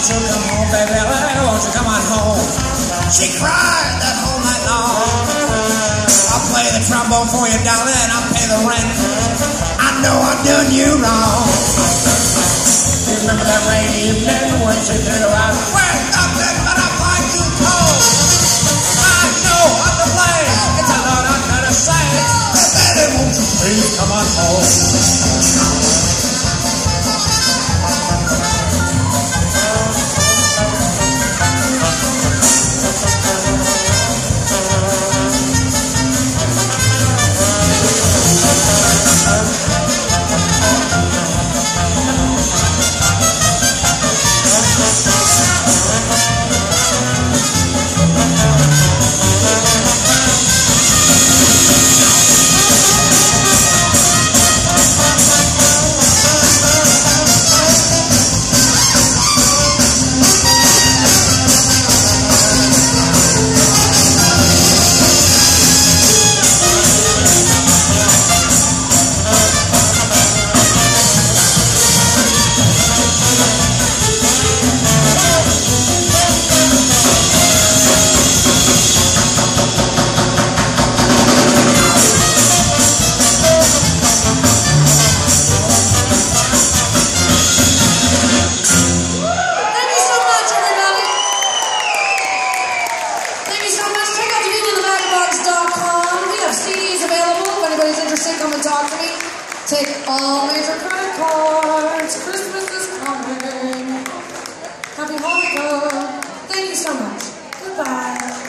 You come home, baby? Won't you come on home? She cried that whole night long. I'll play the trombone for you, darling. I'll pay the rent. I know I'm doing you wrong. You remember that rainy evening when she threw out? Well, nothing but I find you cold. I know I'm to blame. It's a lot I'm gonna say. Baby, won't you please come on home? And talk to me. Take all major credit cards. Christmas is coming. Happy Hanukkah. Thank you so much. Goodbye.